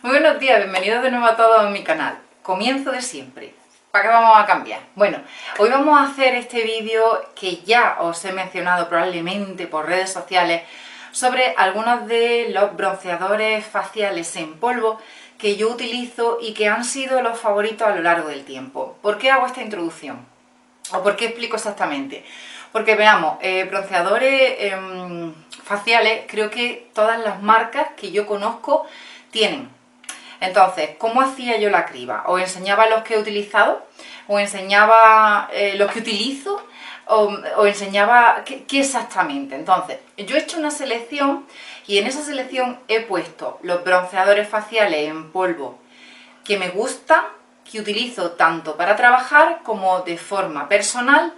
Muy buenos días, bienvenidos de nuevo a todos a mi canal. Comienzo de siempre. ¿Para qué vamos a cambiar? Bueno, hoy vamos a hacer este vídeo que ya os he mencionado probablemente por redes sociales sobre algunos de los bronceadores faciales en polvo que yo utilizo y que han sido los favoritos a lo largo del tiempo. ¿Por qué hago esta introducción? ¿O por qué explico exactamente? Porque veamos, eh, bronceadores em, faciales, creo que todas las marcas que yo conozco tienen. Entonces, ¿cómo hacía yo la criba? ¿Os enseñaba los que he utilizado? ¿O enseñaba eh, los que utilizo? ¿O, enseñaba qué, qué exactamente? Entonces, yo he hecho una selección y en esa selección he puesto los bronceadores faciales en polvo que me gustan, que utilizo tanto para trabajar como de forma personal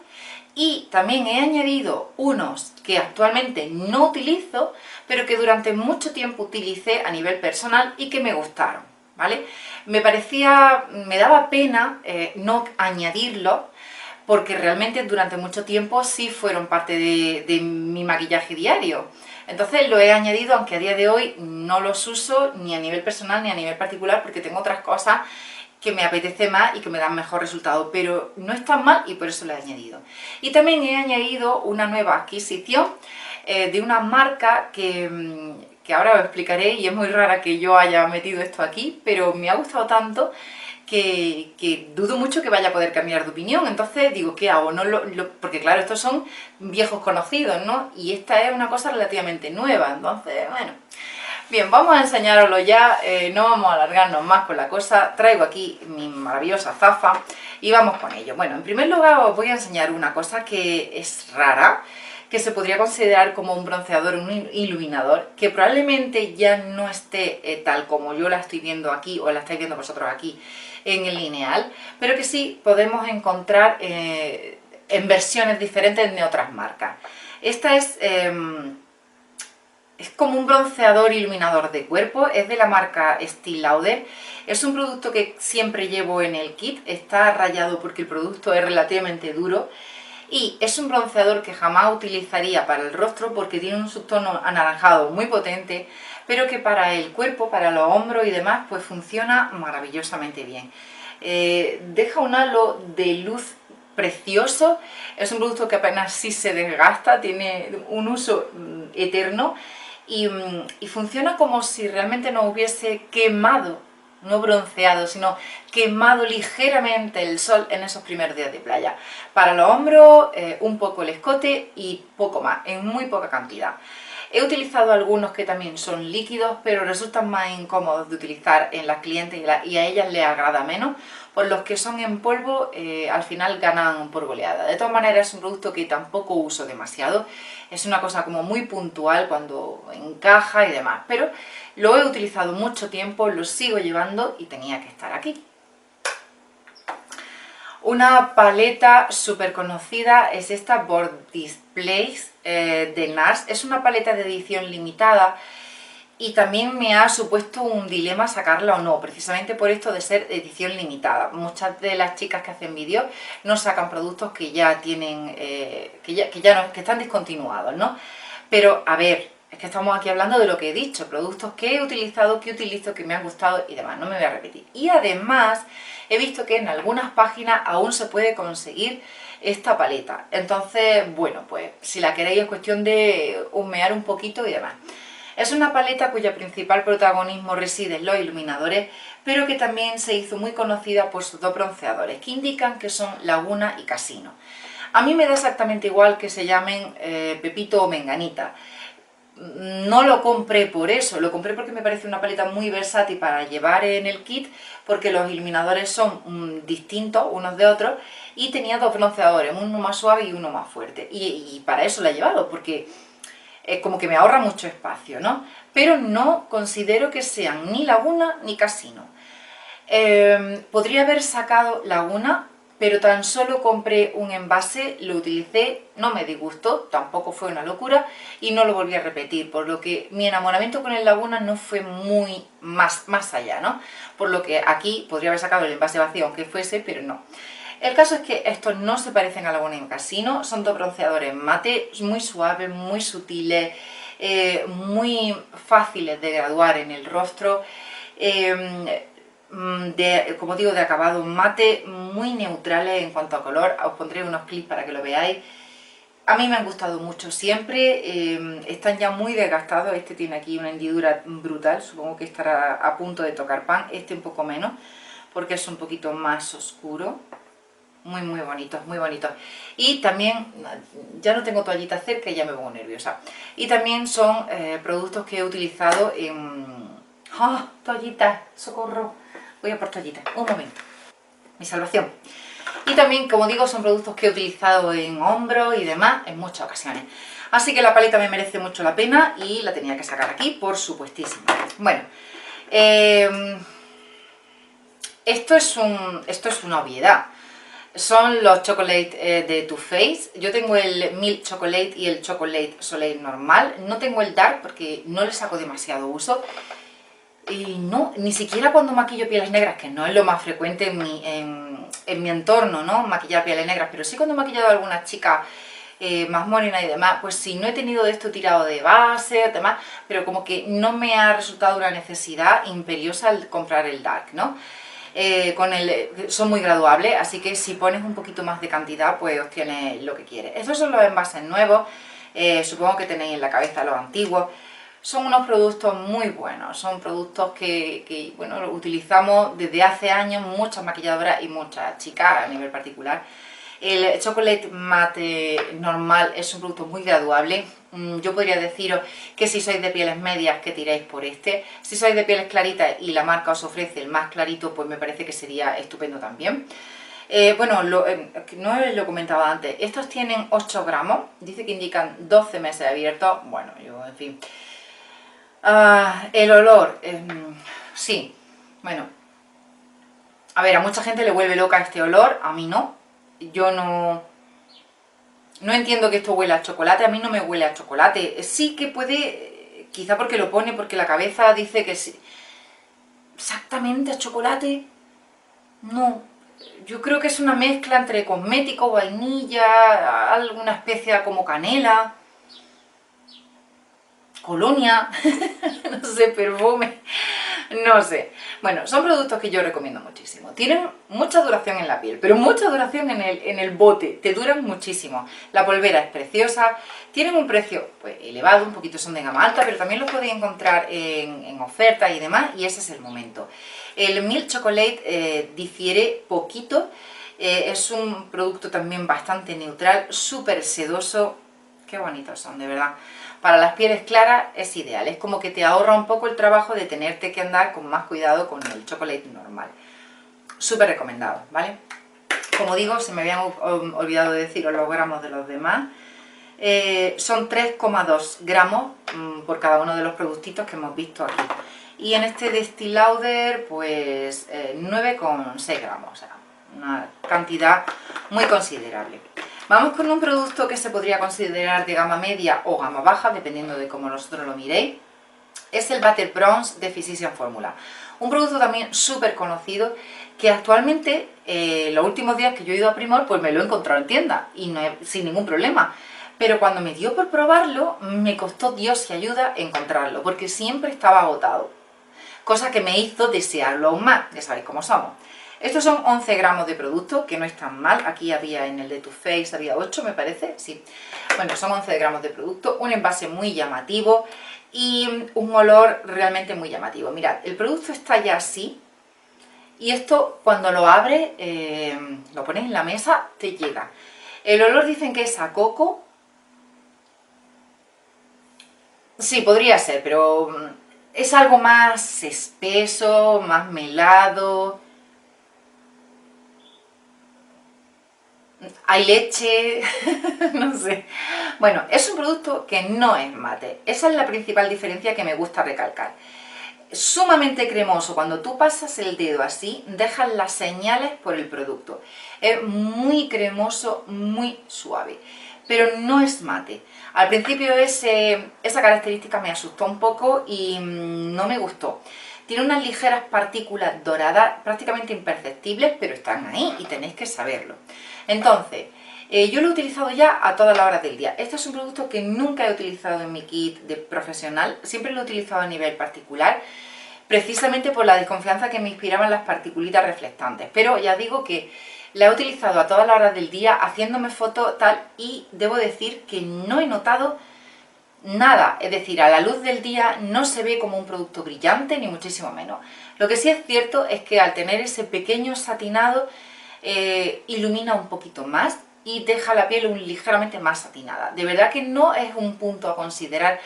y también he añadido unos que actualmente no utilizo, pero que durante mucho tiempo utilicé a nivel personal y que me gustaron, ¿vale? Me parecía, me daba pena eh, no añadirlos, porque realmente durante mucho tiempo sí fueron parte de, de mi maquillaje diario. Entonces lo he añadido, aunque a día de hoy no los uso ni a nivel personal ni a nivel particular, porque tengo otras cosas que me apetece más y que me dan mejor resultado, pero no es tan mal y por eso lo he añadido. Y también he añadido una nueva adquisición eh, de una marca que, mm, que ahora os explicaré y es muy rara que yo haya metido esto aquí, pero me ha gustado tanto que, dudo mucho que vaya a poder cambiar de opinión. Entonces digo, ¿qué hago? No lo, porque claro, estos son viejos conocidos, ¿no? Y esta es una cosa relativamente nueva, entonces, bueno... Bien, vamos a enseñaroslo ya, eh, no vamos a alargarnos más con la cosa, traigo aquí mi maravillosa zafa y vamos con ello. Bueno, en primer lugar os voy a enseñar una cosa que es rara, que se podría considerar como un bronceador, un iluminador, que probablemente ya no esté eh, tal como yo la estoy viendo aquí o la estáis viendo vosotros aquí en el lineal, pero que sí podemos encontrar eh, en versiones diferentes de otras marcas. Esta es em, es como un bronceador iluminador de cuerpo, es de la marca Steel Lauder. Es un producto que siempre llevo en el kit, está rayado porque el producto es relativamente duro. Y es un bronceador que jamás utilizaría para el rostro porque tiene un subtono anaranjado muy potente, pero que para el cuerpo, para los hombros y demás, pues funciona maravillosamente bien. Eh, deja un halo de luz precioso, es un producto que apenas sí se desgasta, tiene un uso mm, eterno Mm, y, funciona como si realmente no hubiese quemado, no bronceado, sino quemado ligeramente el sol en esos primeros días de playa. Para los hombros, eh, un poco el escote y poco más, en muy poca cantidad. He utilizado algunos que también son líquidos, pero resultan más incómodos de utilizar en las clientes y, a ellas les agrada menos, por los que son en polvo eh, al final ganan por goleada. De todas maneras es un producto que tampoco uso demasiado, es una cosa como muy puntual cuando encaja y demás, pero lo he utilizado mucho tiempo, lo sigo llevando y tenía que estar aquí. Una paleta súper conocida es esta Board Displays eh, de NARS. Es una paleta de edición limitada y también me ha supuesto un dilema sacarla o no, precisamente por esto de ser edición limitada. Muchas de las chicas que hacen vídeos no sacan productos que ya tienen, eh, que ya, que ya no, que están discontinuados, ¿no? Pero, a ver, es que estamos aquí hablando de lo que he dicho, productos que he utilizado, que utilizo, que me han gustado y demás, no me voy a repetir. Y además, he visto que en algunas páginas aún se puede conseguir esta paleta. Entonces, bueno, pues si la queréis es cuestión de humear un poquito y demás. Es una paleta cuyo principal protagonismo reside en los iluminadores, pero que también se hizo muy conocida por sus dos bronceadores, que indican que son Laguna y Casino. A mí me da exactamente igual que se llamen eh, Pepito o Menganita no lo compré por eso, lo compré porque me parece una paleta muy versátil para llevar en el kit, porque los iluminadores son mm, distintos unos de otros, y tenía dos bronceadores, uno más suave y uno más fuerte, y, para eso la he llevado, porque es como que me ahorra mucho espacio, ¿no? Pero no considero que sean ni Laguna ni Casino. Em, podría haber sacado Laguna pero tan solo compré un envase, lo utilicé, no me disgustó, tampoco fue una locura y no lo volví a repetir, por lo que mi enamoramiento con el Laguna no fue muy más, más allá, ¿no? Por lo que aquí podría haber sacado el envase vacío aunque fuese, pero no. El caso es que estos no se parecen a Laguna en Casino, son dos bronceadores mate, muy suaves, muy sutiles, eh, muy fáciles de graduar en el rostro, mm, de, como digo, de acabado mate, muy neutrales en cuanto a color. Os pondré unos clips para que lo veáis. A mí me han gustado mucho siempre, em, están ya muy desgastados, este tiene aquí una hendidura brutal, supongo que estará a punto de tocar pan, este un poco menos, porque es un poquito más oscuro, muy muy bonitos, muy bonitos. Y también, ya no tengo toallitas cerca y ya me pongo nerviosa. Y también son eh, productos que he utilizado en... ¡Ah! toallitas! ¡Socorro! Voy a por toallitas, un momento. Mi salvación. Y también, como digo, son productos que he utilizado en hombros y demás en muchas ocasiones. Así que la paleta me merece mucho la pena y la tenía que sacar aquí, por supuestísimo. Bueno, em, esto, es un, esto es una obviedad. Son los chocolate eh, de Too Faced. Yo tengo el Milk Chocolate y el Chocolate Soleil normal. No tengo el Dark porque no le saco demasiado uso. Y no, ni siquiera cuando maquillo pieles negras, que no es lo más frecuente en mi, en, mi entorno, ¿no? Maquillar pieles negras, pero sí cuando he maquillado a algunas chicas eh, más morenas y demás, pues sí, no he tenido de esto tirado de base, demás, pero como que no me ha resultado una necesidad imperiosa el comprar el dark, ¿no? Eh, con el, son muy graduables, así que si pones un poquito más de cantidad, pues obtienes lo que quieres. Estos son los envases nuevos, eh, supongo que tenéis en la cabeza los antiguos, son unos productos muy buenos, son productos que, bueno, utilizamos desde hace años muchas maquilladoras y muchas chicas a nivel particular. El chocolate mate normal es un producto muy graduable. Mm, yo podría deciros que si sois de pieles medias que tiréis por este. Si sois de pieles claritas y la marca os ofrece el más clarito, pues me parece que sería estupendo también. Eh, bueno, lo, eh, no lo comentaba antes, estos tienen 8 gramos, dice que indican 12 meses abiertos, bueno, yo en fin... Ah, el olor, em, sí, bueno, a ver, a mucha gente le vuelve loca este olor, a mí no, yo no, no entiendo que esto huele a chocolate, a mí no me huele a chocolate, sí que puede, quizá porque lo pone, porque la cabeza dice que sí, exactamente a chocolate, no, yo creo que es una mezcla entre cosmético, vainilla, alguna especie como canela, colonia, no sé, perfume, no sé. Bueno, son productos que yo recomiendo muchísimo. Tienen mucha duración en la piel, pero mucha duración en el, en el bote, te duran muchísimo. La polvera es preciosa, tienen un precio pues, elevado, un poquito son de gama alta, pero también los podéis encontrar en, en oferta y demás, y ese es el momento. El Milk Chocolate eh, difiere poquito, eh, es un producto también bastante neutral, súper sedoso, qué bonitos son, de verdad. Para las pieles claras es ideal, es como que te ahorra un poco el trabajo de tenerte que andar con más cuidado con el chocolate normal. Súper recomendado, ¿vale? Como digo, se me habían olvidado de deciros los gramos de los demás. Eh, son 3,2 gramos mm, por cada uno de los productitos que hemos visto aquí. Y en este Destilauder, pues 9,6 eh, gramos, o sea, una cantidad muy considerable. Vamos con un producto que se podría considerar de gama media o gama baja, dependiendo de cómo vosotros lo miréis. Es el Butter Bronze de Physician Formula. Un producto también súper conocido que actualmente, eh, los últimos días que yo he ido a Primor, pues me lo he encontrado en tienda y sin ningún problema. Pero cuando me dio por probarlo, me costó Dios y ayuda encontrarlo, porque siempre estaba agotado. Cosa que me hizo desearlo aún más, ya sabéis cómo somos. Estos son 11 gramos de producto, que no están mal. Aquí había en el de Too Faced, había 8 me parece, sí. Bueno, son 11 gramos de producto, un envase muy llamativo y un olor realmente muy llamativo. Mirad, el producto está ya así y esto cuando lo abres, eh, lo pones en la mesa, te llega. El olor dicen que es a coco. Sí, podría ser, pero mm, es algo más espeso, más melado hay leche, no sé. Bueno, es un producto que no es mate. Esa es la principal diferencia que me gusta recalcar. Sumamente cremoso, cuando tú pasas el dedo así, dejas las señales por el producto. Es muy cremoso, muy suave, pero no es mate. Al principio ese, esa característica me asustó un poco y mm, no me gustó. Tiene unas ligeras partículas doradas, prácticamente imperceptibles, pero están ahí y tenéis que saberlo. Entonces, eh, yo lo he utilizado ya a todas las horas del día. Este es un producto que nunca he utilizado en mi kit de profesional, siempre lo he utilizado a nivel particular, precisamente por la desconfianza que me inspiraban las particulitas reflectantes. Pero ya digo que la he utilizado a todas las horas del día haciéndome fotos tal y debo decir que no he notado nada, es decir, a la luz del día no se ve como un producto brillante ni muchísimo menos. Lo que sí es cierto es que al tener ese pequeño satinado eh, ilumina un poquito más y deja la piel un, ligeramente más satinada. De verdad que no es un punto a considerar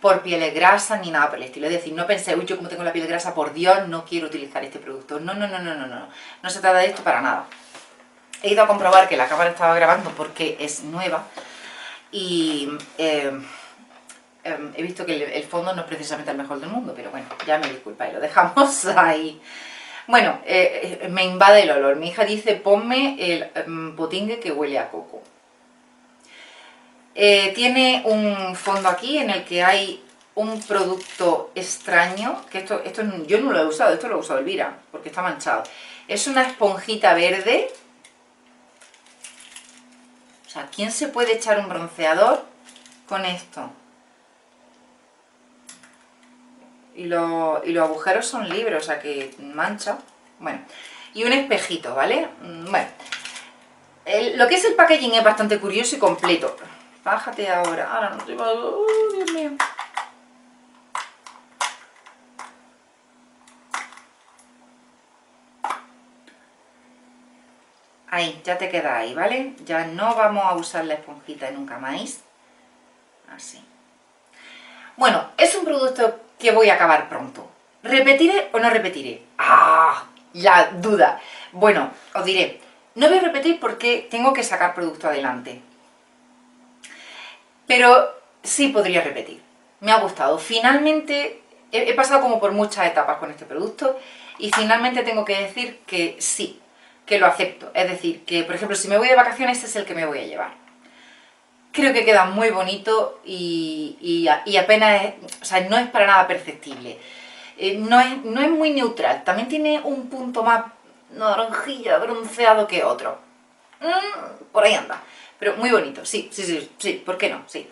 por pieles grasas ni nada por el estilo. Es decir, no pensé, uy, yo como tengo la piel grasa, por Dios, no quiero utilizar este producto. No, no, no, no, no, no. No se trata de esto para nada. He ido a comprobar que la cámara estaba grabando porque es nueva y eh, eh, he visto que el, fondo no es precisamente el mejor del mundo, pero bueno, ya me disculpáis, lo dejamos ahí. Bueno, eh, me invade el olor. Mi hija dice, ponme el potingue que huele a coco. tiene un fondo aquí en el que hay un producto extraño, que esto, esto yo no lo he usado, esto lo he usado Elvira, porque está manchado. Es una esponjita verde o sea, ¿quién se puede echar un bronceador con esto? Y, los agujeros son libres, o sea que mancha. Bueno, y un espejito, ¿vale? Mm, bueno, lo que es el packaging es bastante curioso y completo. Bájate ahora. Ahora no te va... ¡Oh, Dios mío! Ahí, ya te queda ahí, ¿vale? Ya no vamos a usar la esponjita nunca más. Así. Bueno, es un producto que voy a acabar pronto. ¿Repetiré o no repetiré? ¡Ah! La duda. Bueno, os diré, no voy a repetir porque tengo que sacar producto adelante. Pero sí podría repetir. Me ha gustado. Finalmente, he pasado como por muchas etapas con este producto y finalmente tengo que decir que sí, que lo acepto. Es decir, que por ejemplo, si me voy de vacaciones, este es el que me voy a llevar. Creo que queda muy bonito y, apenas, es, o sea, no es para nada perceptible. Eh, no, es, no es muy neutral, también tiene un punto más naranjilla, bronceado que otro. Mm, por ahí anda. Pero muy bonito, sí, sí, sí, sí, ¿por qué no? Sí.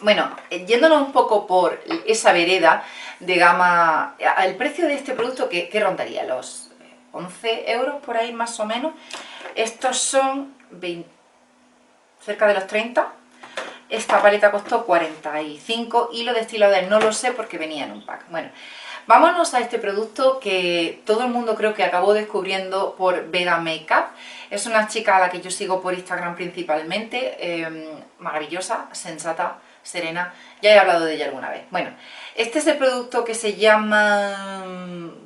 Bueno, eh, yéndonos un poco por esa vereda de gama, el precio de este producto, ¿qué, qué rondaría? Los 11 euros por ahí más o menos. Estos son cerca de los 30. Esta paleta costó 45 y lo de de no lo sé porque venía en un pack. Bueno, vámonos a este producto que todo el mundo creo que acabó descubriendo por Vega Makeup. Es una chica a la que yo sigo por Instagram principalmente, em, maravillosa, sensata, serena, ya he hablado de ella alguna vez. Bueno, este es el producto que se llama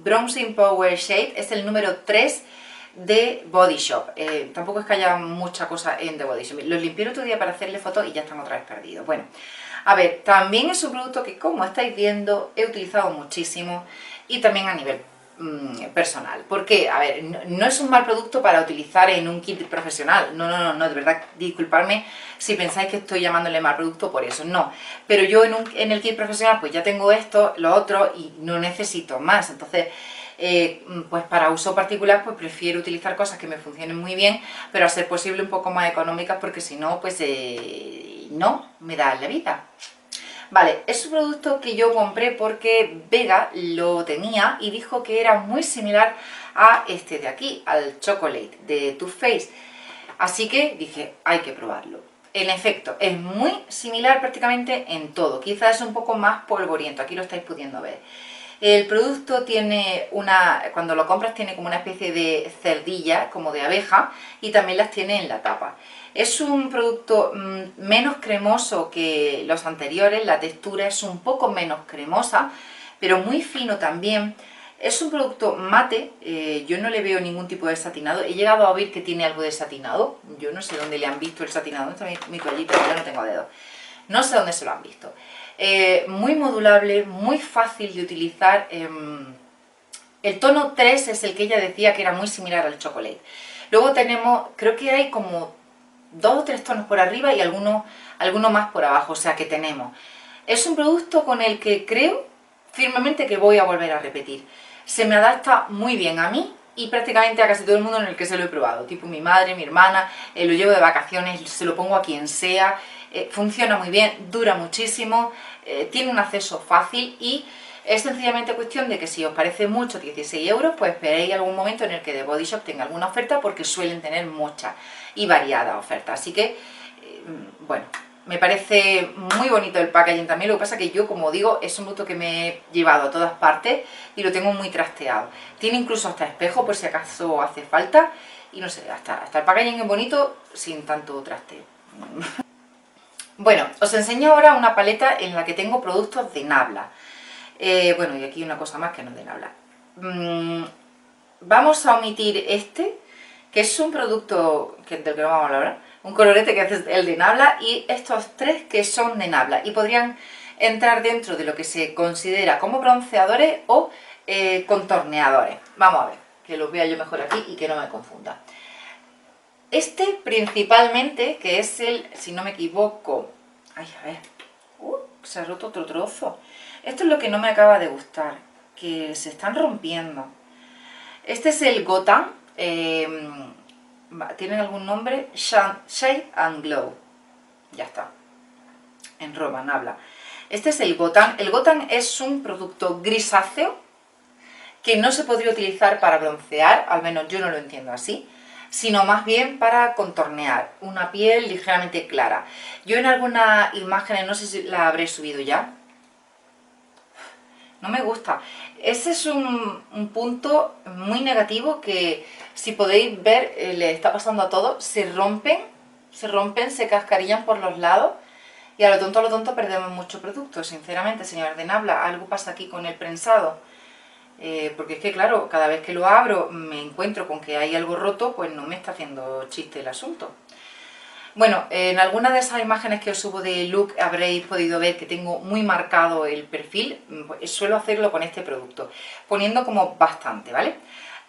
Bronzing Power Shade, es el número 3 de Body Shop. Eh, tampoco es que haya mucha cosa en The Body Shop. Los limpié otro día para hacerle fotos y ya están otra vez perdidos. Bueno, a ver, también es un producto que como estáis viendo he utilizado muchísimo y también a nivel Mm, personal. Porque, a ver, no, es un mal producto para utilizar en un kit profesional. No, no, no, no, de verdad, disculparme si pensáis que estoy llamándole mal producto por eso. No, pero yo en, un, en el kit profesional pues ya tengo esto, lo otro y no necesito más. Entonces, eh, pues para uso particular pues prefiero utilizar cosas que me funcionen muy bien, pero a ser posible un poco más económicas porque si no, pues eh, no me da la vida. Vale, es un producto que yo compré porque Vega lo tenía y dijo que era muy similar a este de aquí, al Chocolate de Too Faced. Así que dije, hay que probarlo. En efecto, es muy similar prácticamente en todo. Quizás es un poco más polvoriento, aquí lo estáis pudiendo ver. El producto tiene una, cuando lo compras tiene como una especie de cerdilla, como de abeja, y también las tiene en la tapa. Es un producto mm, menos cremoso que los anteriores, la textura es un poco menos cremosa, pero muy fino también. Es un producto mate, eh, yo no le veo ningún tipo de satinado. He llegado a oír que tiene algo de satinado. Yo no sé dónde le han visto el satinado. Es mi, toallita, no tengo dedo. No sé dónde se lo han visto. Eh, muy modulable, muy fácil de utilizar. Em, el tono 3 es el que ella decía que era muy similar al chocolate. Luego tenemos, creo que hay como dos o tres tonos por arriba y algunos, algunos más por abajo, o sea que tenemos. Es un producto con el que creo firmemente que voy a volver a repetir. Se me adapta muy bien a mí y prácticamente a casi todo el mundo en el que se lo he probado, tipo mi madre, mi hermana, eh, lo llevo de vacaciones, se lo pongo a quien sea, eh, funciona muy bien, dura muchísimo, eh, tiene un acceso fácil y Es sencillamente cuestión de que si os parece mucho 16 euros, pues esperéis algún momento en el que The Body Shop tenga alguna oferta porque suelen tener muchas y variadas ofertas. Así que, eh, bueno, me parece muy bonito el packaging también, lo que pasa que yo, como digo, es un producto que me he llevado a todas partes y lo tengo muy trasteado. Tiene incluso hasta espejo por si acaso hace falta y no sé, hasta, hasta el packaging es bonito sin tanto trasteo. bueno, os enseño ahora una paleta en la que tengo productos de Nabla. Eh, bueno, y aquí una cosa más que no es de Nabla. Mm, vamos a omitir este, que es un producto que, del que no vamos a hablar un colorete que es el de Nabla y estos tres que son de Nabla y podrían entrar dentro de lo que se considera como bronceadores o eh, contorneadores. Vamos a ver, que los vea yo mejor aquí y que no me confunda. Este principalmente, que es el, si no me equivoco, ay, a ver, uh, se ha roto otro trozo. Esto es lo que no me acaba de gustar, que se están rompiendo. Este es el Gotham, eh, ¿tienen algún nombre? Shade and Glow. Ya está. En Roman habla. Este es el Gotham. El Gotham es un producto grisáceo que no se podría utilizar para broncear, al menos yo no lo entiendo así, sino más bien para contornear una piel ligeramente clara. Yo en algunas imágenes, no sé si la habré subido ya, no me gusta. Ese es un, punto muy negativo que si podéis ver eh, le está pasando a todo. Se rompen, se rompen, se cascarillan por los lados y a lo tonto a lo tonto perdemos mucho producto. Sinceramente, señor de Nabla, algo pasa aquí con el prensado. Eh, porque es que claro, cada vez que lo abro me encuentro con que hay algo roto, pues no me está haciendo chiste el asunto. Bueno, en alguna de esas imágenes que os subo de look habréis podido ver que tengo muy marcado el perfil, pues suelo hacerlo con este producto, poniendo como bastante, ¿vale?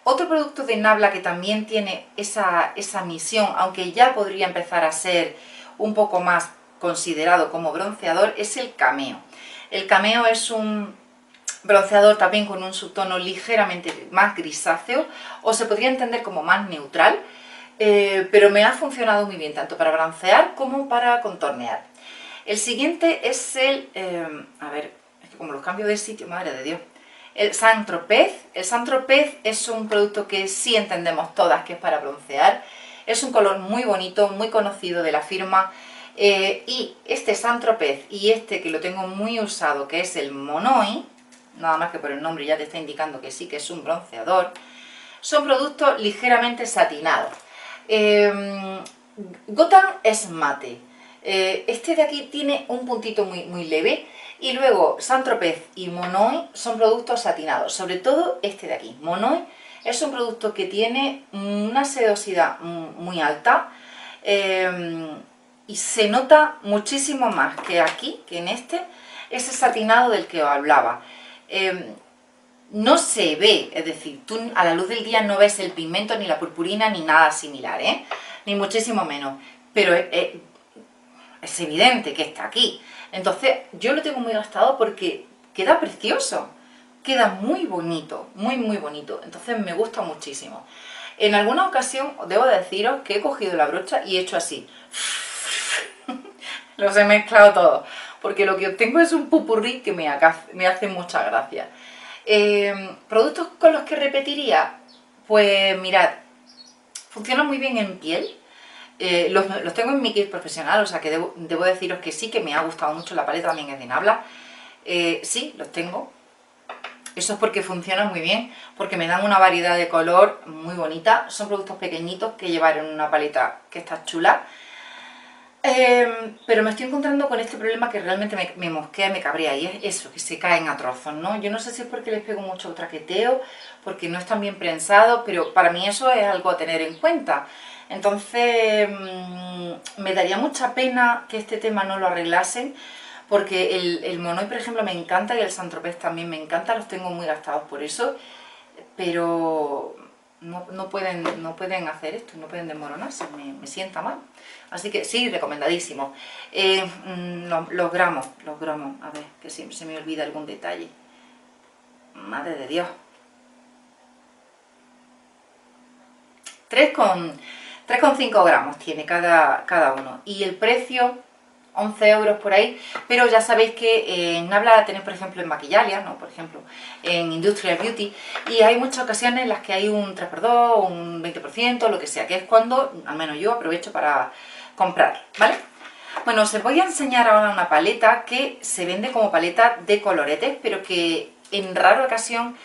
Otro producto de Nabla que también tiene esa, esa misión, aunque ya podría empezar a ser un poco más considerado como bronceador, es el Cameo. El Cameo es un bronceador también con un subtono ligeramente más grisáceo, o se podría entender como más neutral, eh, pero me ha funcionado muy bien, tanto para broncear como para contornear. El siguiente es el, eh, a ver, es que como los cambio de sitio, madre de Dios, el Saint Tropez. El Saint Tropez es un producto que sí entendemos todas que es para broncear. Es un color muy bonito, muy conocido de la firma. Eh, y este Saint Tropez y este que lo tengo muy usado, que es el Monoi, nada más que por el nombre ya te está indicando que sí que es un bronceador, son productos ligeramente satinados. Eh, Gotham es mate. Eh, este de aquí tiene un puntito muy, muy leve. Y luego Saint-Tropez y Monoi son productos satinados. Sobre todo este de aquí. Monoi es un producto que tiene una sedosidad muy alta. Eh, y se nota muchísimo más que aquí, que en este, ese satinado del que os hablaba. Eh, no se ve, es decir, tú a la luz del día no ves el pigmento, ni la purpurina, ni nada similar, ¿eh? Ni muchísimo menos, pero es, evidente que está aquí. Entonces, yo lo tengo muy gastado porque queda precioso, queda muy bonito, muy muy bonito, entonces me gusta muchísimo. En alguna ocasión, debo deciros que he cogido la brocha y he hecho así. Los he mezclado todo, porque lo que obtengo es un pupurrí que me, me hace mucha gracia. Em, ¿Productos con los que repetiría? Pues mirad, funcionan muy bien en piel. Eh, los, tengo en mi kit profesional, o sea que debo, deciros que sí, que me ha gustado mucho. La paleta también es de Nabla. Eh, sí, los tengo. Eso es porque funcionan muy bien, porque me dan una variedad de color muy bonita. Son productos pequeñitos que llevar en una paleta que está chula. Em, pero me estoy encontrando con este problema que realmente me, me, mosquea, me cabrea y es eso, que se caen a trozos, ¿no? Yo no sé si es porque les pego mucho traqueteo, porque no están bien prensados, pero para mí eso es algo a tener en cuenta. Entonces, mm, me daría mucha pena que este tema no lo arreglasen, porque el, el Monoy, por ejemplo, me encanta y el Santropez también me encanta, los tengo muy gastados por eso, pero no, pueden, no pueden hacer esto, no pueden desmoronarse, me, sienta mal. Así que sí, recomendadísimo. Eh, mm, los, gramos, los gramos, a ver, que se me olvida algún detalle. Madre de Dios. 3,5 gramos tiene cada, cada uno. Y el precio 11 euros por ahí, pero ya sabéis que en Nabla tenéis, por ejemplo, en Maquillalia, ¿no? por ejemplo, en Industrial Beauty, y hay muchas ocasiones en las que hay un 3x2, un 20%, lo que sea, que es cuando, al menos yo, aprovecho para comprar, ¿vale? Bueno, os voy a enseñar ahora una paleta que se vende como paleta de coloretes, pero que en rara ocasión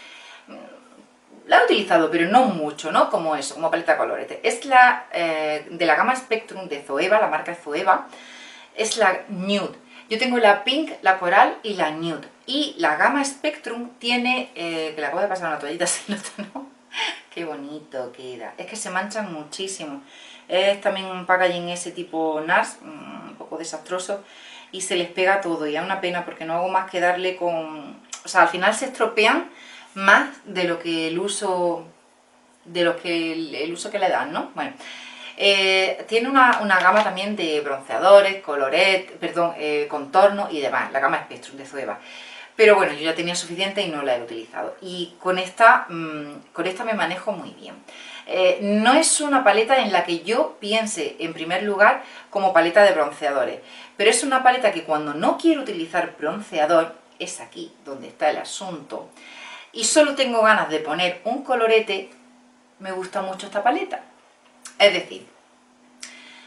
mm, la he utilizado, pero no mucho, ¿no? Como eso, como paleta de coloretes. Es la eh, de la gama Spectrum de Zoeva, la marca Zoeva, es la Nude. Yo tengo la Pink, la Coral y la Nude. Y la gama Spectrum tiene, eh, que la acabo de pasar una toallita, si no, Qué bonito queda. Es que se manchan muchísimo. Es también un packaging ese tipo NARS, un poco desastroso, y se les pega todo. Y es una pena porque no hago más que darle con... O sea, al final se estropean más de lo que el uso de lo que el, uso que le dan, ¿no? Bueno, eh, tiene una, gama también de bronceadores, coloret, perdón, eh, contorno y demás, la gama Spectrum de Zoeva. Pero bueno, yo ya tenía suficiente y no la he utilizado. Y con esta, mm, con esta me manejo muy bien. Eh, no es una paleta en la que yo piense en primer lugar como paleta de bronceadores, pero es una paleta que cuando no quiero utilizar bronceador, es aquí donde está el asunto, y solo tengo ganas de poner un colorete, me gusta mucho esta paleta. Es decir,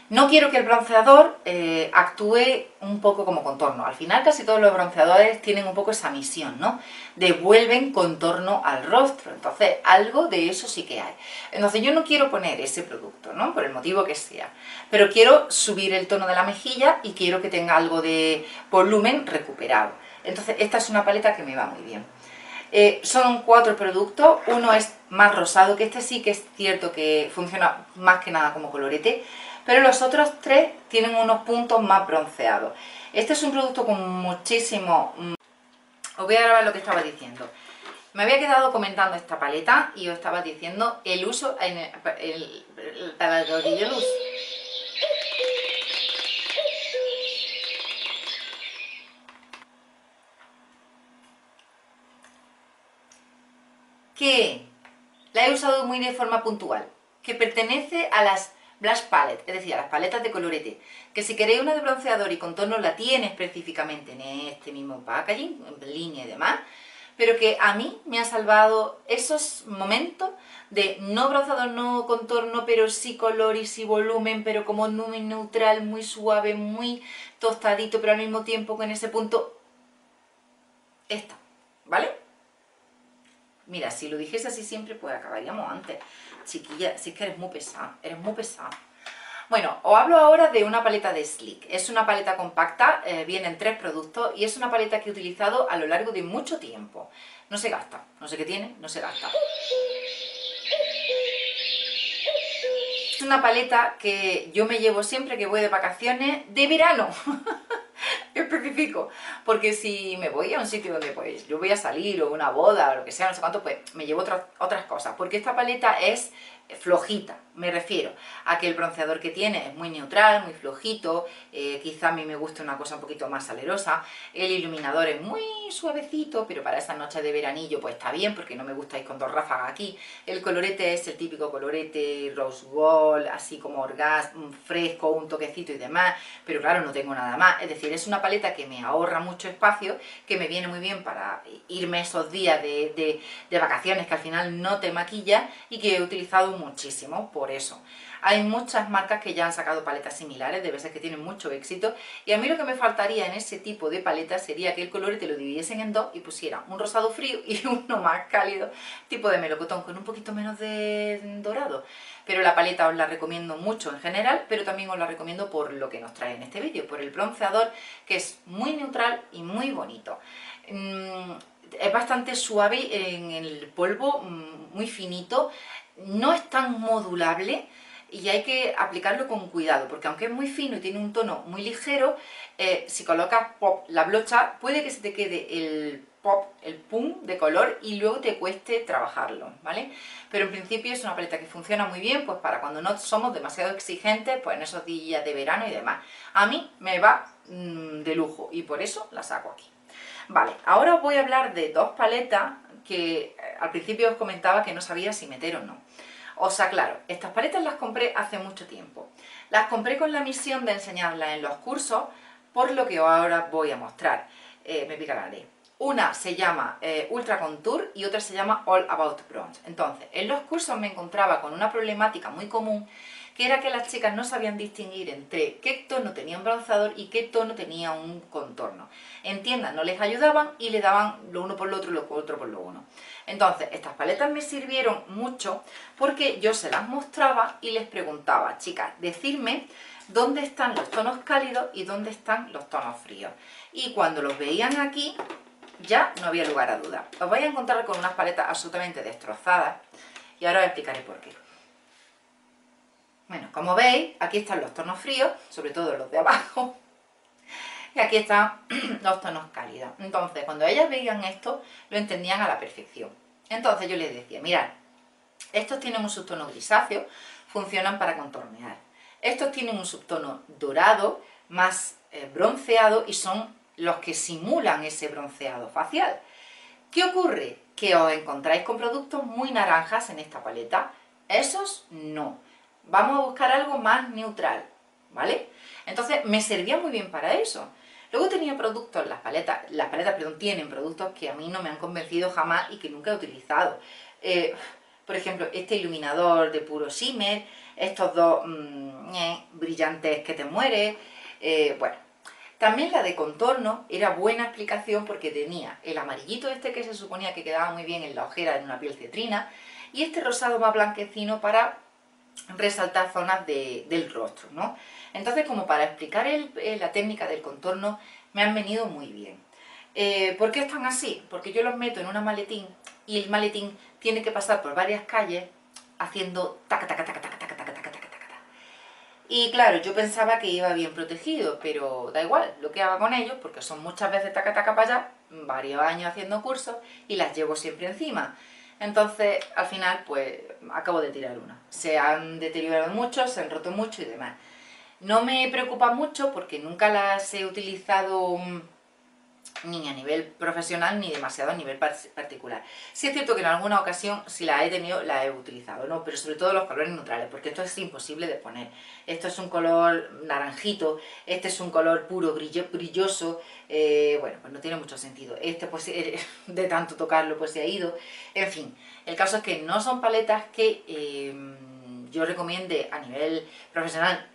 no quiero que el bronceador eh, actúe un poco como contorno. Al final casi todos los bronceadores tienen un poco esa misión, ¿no? Devuelven contorno al rostro. Entonces, algo de eso sí que hay. Entonces, yo no quiero poner ese producto, ¿no? Por el motivo que sea. Pero quiero subir el tono de la mejilla y quiero que tenga algo de volumen recuperado. Entonces, esta es una paleta que me va muy bien. Eh, son cuatro productos, uno es más rosado, que este sí que es cierto que funciona más que nada como colorete, pero los otros tres tienen unos puntos más bronceados. Este es un producto con muchísimo... Mm, os voy a grabar lo que estaba diciendo. Me había quedado comentando esta paleta y os estaba diciendo el uso en el, el, el, luz. que la he usado muy de forma puntual, que pertenece a las Blush Palette, es decir, las paletas de colorete, que si queréis una de bronceador y contorno la tiene específicamente en este mismo packaging, en línea y demás, pero que a mí me ha salvado esos momentos de no bronceador, no contorno, pero sí color y sí volumen, pero como muy neutral, muy suave, muy tostadito, pero al mismo tiempo con ese punto, esta, ¿vale? Mira, si lo dijese así siempre, pues acabaríamos antes. Chiquilla, si es que eres muy pesada, eres muy pesada. Bueno, os hablo ahora de una paleta de Sleek. Es una paleta compacta, eh, vienen tres productos y es una paleta que he utilizado a lo largo de mucho tiempo. No se gasta, no sé qué tiene, no se gasta. Es una paleta que yo me llevo siempre que voy de vacaciones de verano. especifico, porque si me voy a un sitio donde pues yo voy a salir o una boda o lo que sea, no sé cuánto, pues me llevo otras, otras cosas, porque esta paleta es flojita, me refiero. A que el bronceador que tiene es muy neutral, muy flojito, eh, quizá a mí me gusta una cosa un poquito más salerosa, el iluminador es muy suavecito, pero para esa noche de veranillo pues está bien, porque no me gusta ir con dos ráfagas aquí, el colorete es el típico colorete rose gold, así como orgasmo, fresco, un toquecito y demás, pero claro, no tengo nada más, es decir, es una paleta que me ahorra mucho espacio, que me viene muy bien para irme esos días de, de vacaciones que al final no te maquilla y que he utilizado muchísimo por eso. Hay muchas marcas que ya han sacado paletas similares, de veces que tienen mucho éxito, y a mí lo que me faltaría en ese tipo de paletas sería que el color te lo dividiesen en dos y pusiera un rosado frío y uno más cálido, tipo de melocotón, con un poquito menos de dorado. Pero la paleta os la recomiendo mucho en general, pero también os la recomiendo por lo que nos trae en este vídeo, por el bronceador, que es muy neutral y muy bonito. Mm, es bastante suave en el polvo, mm, muy finito, no es tan modulable y hay que aplicarlo con cuidado, porque aunque es muy fino y tiene un tono muy ligero, eh, si colocas pop la brocha, puede que se te quede el pop, el pum de color y luego te cueste trabajarlo, ¿vale? Pero en principio es una paleta que funciona muy bien, pues para cuando no somos demasiado exigentes, pues en esos días de verano y demás. A mí me va mm, de lujo y por eso la saco aquí. Vale, ahora os voy a hablar de dos paletas que eh, al principio os comentaba que no sabía si meter o no. Os aclaro, estas paletas las compré hace mucho tiempo. Las compré con la misión de enseñarlas en los cursos por lo que ahora voy a mostrar. Eh, me pica la. Una se llama eh, Ultra Contour y otra se llama All About Bronze. Entonces, en los cursos me encontraba con una problemática muy común que era que las chicas no sabían distinguir entre qué tono tenía un bronceador y qué tono tenía un contorno. En tiendas no les ayudaban y le daban lo uno por lo otro y lo otro por lo uno. Entonces, estas paletas me sirvieron mucho porque yo se las mostraba y les preguntaba, chicas, decirme dónde están los tonos cálidos y dónde están los tonos fríos. Y cuando los veían aquí, ya no había lugar a duda. Os vais a encontrar con unas paletas absolutamente destrozadas y ahora os explicaré por qué. Bueno, como veis, aquí están los tonos fríos, sobre todo los de abajo, y aquí están los tonos cálidos. Entonces, cuando ellas veían esto, lo entendían a la perfección. Entonces yo les decía, mirad, estos tienen un subtono grisáceo, funcionan para contornear. Estos tienen un subtono dorado, más eh, bronceado, y son los que simulan ese bronceado facial. ¿Qué ocurre? Que os encontráis con productos muy naranjas en esta paleta. Esos no vamos a buscar algo más neutral, ¿vale? Entonces me servía muy bien para eso. Luego tenía productos, las paletas, las paletas, perdón, tienen productos que a mí no me han convencido jamás y que nunca he utilizado. Eh, por ejemplo, este iluminador de puro shimmer, estos dos mm, brillantes que te mueres, eh, bueno. También la de contorno era buena explicación porque tenía el amarillito este que se suponía que quedaba muy bien en la ojera de una piel cetrina y este rosado más blanquecino para resaltar zonas del rostro, ¿no? Entonces, como para explicar eh, la técnica del contorno, me han venido muy bien. Eh, ¿Por qué están así? Porque yo los meto en una maletín y el maletín tiene que pasar por varias calles haciendo taca, taca, taca, taca, taca, taca, taca, taca, taca. Y claro, yo pensaba que iba bien protegido, pero da igual lo que haga con ellos, porque son muchas veces taca, taca para allá, varios años haciendo cursos y las llevo siempre encima. Entonces, al final, pues, acabo de tirar una. Se han deteriorado mucho, se han roto mucho y demás. No me preocupa mucho porque nunca las he utilizado mm, ni a nivel profesional ni demasiado a nivel particular. Sí es cierto que en alguna ocasión, si la he tenido, la he utilizado, ¿no? Pero sobre todo los colores neutrales, porque esto es imposible de poner. Esto es un color naranjito, este es un color puro, brilloso, eh, bueno, pues no tiene mucho sentido. Este, pues, eh, de tanto tocarlo, pues se ha ido. En fin, el caso es que no son paletas que eh, yo recomiende a nivel profesional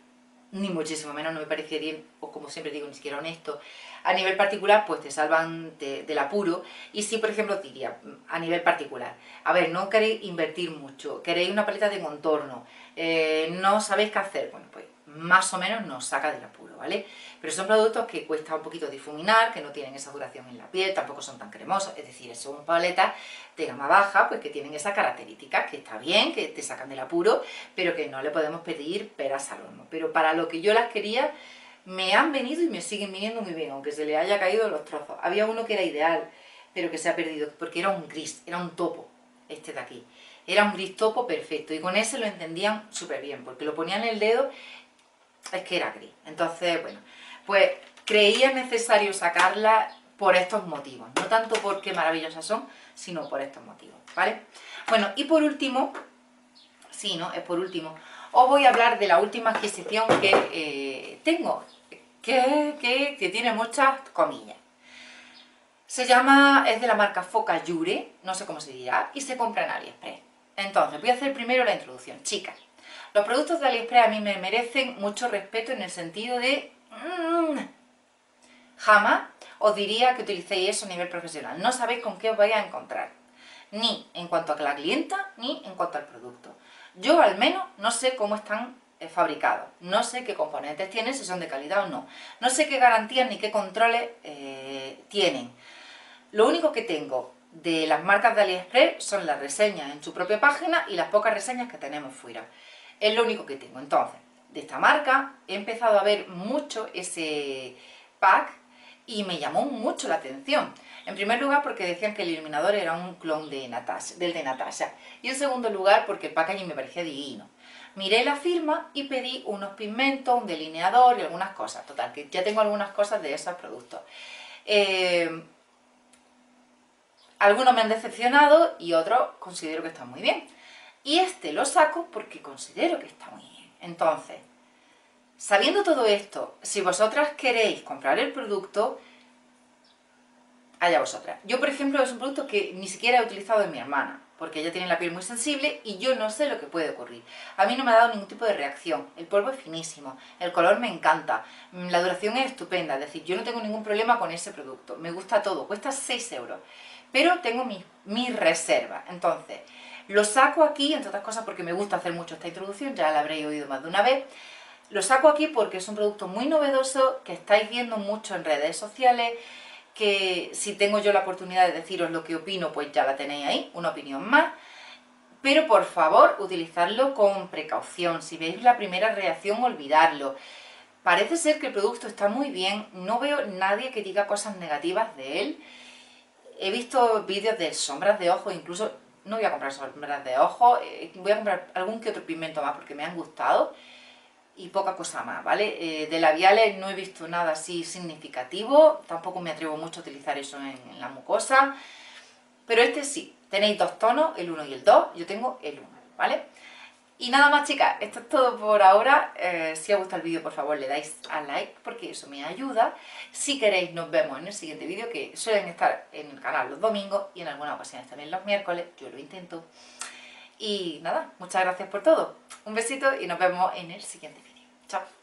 ni muchísimo menos, no me parece bien, o como siempre digo, ni siquiera honesto. A nivel particular, pues te salvan del apuro. Y sí, por ejemplo, diría, a nivel particular, a ver, no queréis invertir mucho, queréis una paleta de contorno, eh, no sabéis qué hacer, bueno, pues más o menos nos saca del apuro, ¿vale? Pero son productos que cuesta un poquito difuminar, que no tienen esa duración en la piel, tampoco son tan cremosos, es decir, son paletas de gama baja, pues que tienen esa característica, que está bien, que te sacan del apuro, pero que no le podemos pedir peras al horno. Pero para lo que yo las quería, me han venido y me siguen viniendo muy bien, aunque se le haya caído los trozos. Había uno que era ideal, pero que se ha perdido, porque era un gris, era un topo, este de aquí. Era un gris topo perfecto, y con ese lo entendían súper bien, porque lo ponían en el dedo es que era gris. Entonces, bueno, pues creía necesario sacarla por estos motivos. No tanto porque maravillosas son, sino por estos motivos, ¿vale? Bueno, y por último, sí, ¿no? Es por último, os voy a hablar de la última adquisición que eh, tengo, que, que, tiene muchas comillas. Se llama, es de la marca Foca Yure, no sé cómo se dirá, y se compra en AliExpress. Entonces, voy a hacer primero la introducción. Chicas, los productos de AliExpress a mí me merecen mucho respeto en el sentido de... Mm, jamás os diría que utilicéis eso a nivel profesional. No sabéis con qué os vais a encontrar. Ni en cuanto a la clienta, ni en cuanto al producto. Yo al menos no sé cómo están eh, fabricados. No sé qué componentes tienen, si son de calidad o no. No sé qué garantías ni qué controles eh, tienen. Lo único que tengo de las marcas de AliExpress son las reseñas en su propia página y las pocas reseñas que tenemos fuera. Es lo único que tengo. Entonces, de esta marca he empezado a ver mucho ese pack y me llamó mucho la atención. En primer lugar porque decían que el iluminador era un clon de Natasha, del de Natasha. Y en segundo lugar porque el packaging me parecía divino. Miré la firma y pedí unos pigmentos, un delineador y algunas cosas. Total, que ya tengo algunas cosas de esos productos. Eh, algunos me han decepcionado y otros considero que están muy bien. Y este lo saco porque considero que está muy bien. Entonces, Sabiendo todo esto, si vosotras queréis comprar el producto, allá vosotras. Yo, por ejemplo, es un producto que ni siquiera he utilizado en mi hermana, porque ella tiene la piel muy sensible y yo no sé lo que puede ocurrir. A mí no me ha dado ningún tipo de reacción, el polvo es finísimo, el color me encanta, la duración es estupenda, es decir, yo no tengo ningún problema con ese producto, me gusta todo, cuesta 6 euros, pero tengo mi, mi reserva, entonces... Lo saco aquí, entre otras cosas porque me gusta hacer mucho esta introducción, ya la habréis oído más de una vez. Lo saco aquí porque es un producto muy novedoso que estáis viendo mucho en redes sociales, que si tengo yo la oportunidad de deciros lo que opino, pues ya la tenéis ahí, una opinión más. Pero por favor, utilizarlo con precaución. Si veis la primera reacción, olvidarlo. Parece ser que el producto está muy bien, no veo nadie que diga cosas negativas de él. He visto vídeos de sombras de ojos, incluso no voy a comprar sombras de ojos, eh, voy a comprar algún que otro pigmento más porque me han gustado y poca cosa más, ¿vale? Eh, de labiales no he visto nada así significativo, tampoco me atrevo mucho a utilizar eso en, la mucosa, pero este sí, tenéis dos tonos, el 1 y el 2, yo tengo el 1, ¿vale? Y nada más chicas, esto es todo por ahora, eh, si os gusta el vídeo por favor le dais a like porque eso me ayuda. Si queréis nos vemos en el siguiente vídeo que suelen estar en el canal los domingos y en algunas ocasiones también los miércoles, yo lo intento. Y nada, muchas gracias por todo. Un besito y nos vemos en el siguiente vídeo. Chao.